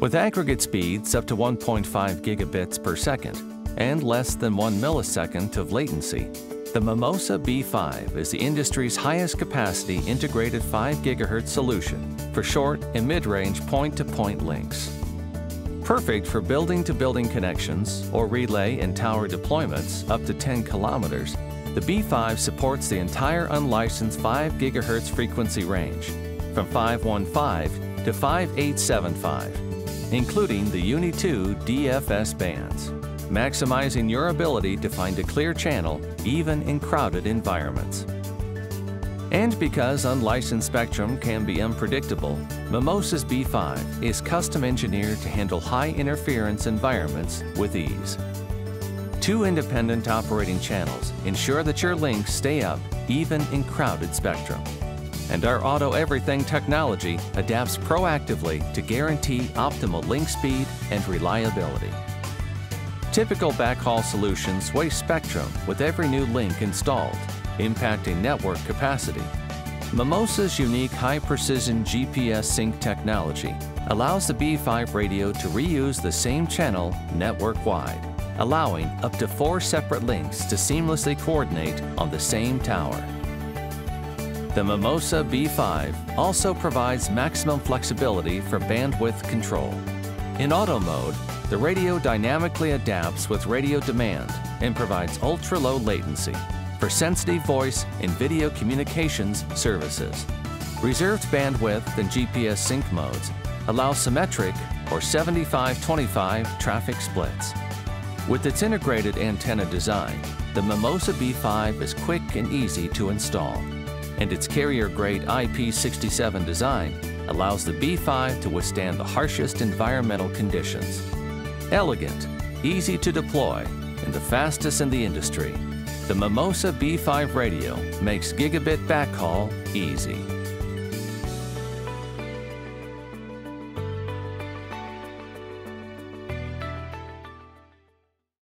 With aggregate speeds up to 1.5 gigabits per second and less than 1 millisecond of latency, the Mimosa B5 is the industry's highest capacity integrated 5 gigahertz solution for short and mid-range point-to-point links. Perfect for building-to-building connections or relay and tower deployments up to 10 kilometers, the B5 supports the entire unlicensed 5 gigahertz frequency range from 515 to 5875, including the UNII-2 DFS bands maximizing your ability to find a clear channel even in crowded environments. And because unlicensed spectrum can be unpredictable, Mimosa's B5 is custom engineered to handle high interference environments with ease. Two independent operating channels ensure that your links stay up even in crowded spectrum. And our Auto Everything technology adapts proactively to guarantee optimal link speed and reliability. Typical backhaul solutions waste spectrum with every new link installed, impacting network capacity. Mimosa's unique high-precision GPS sync technology allows the B5 radio to reuse the same channel network-wide, allowing up to four separate links to seamlessly coordinate on the same tower. The Mimosa B5 also provides maximum flexibility for bandwidth control. In auto mode, the radio dynamically adapts with radio demand and provides ultra-low latency for sensitive voice and video communications services. Reserved bandwidth and GPS sync modes allow symmetric or 75-25 traffic splits. With its integrated antenna design, the Mimosa B5 is quick and easy to install, and its carrier-grade IP67 design allows the B5 to withstand the harshest environmental conditions. Elegant, easy to deploy, and the fastest in the industry, the Mimosa B5 radio makes gigabit backhaul easy.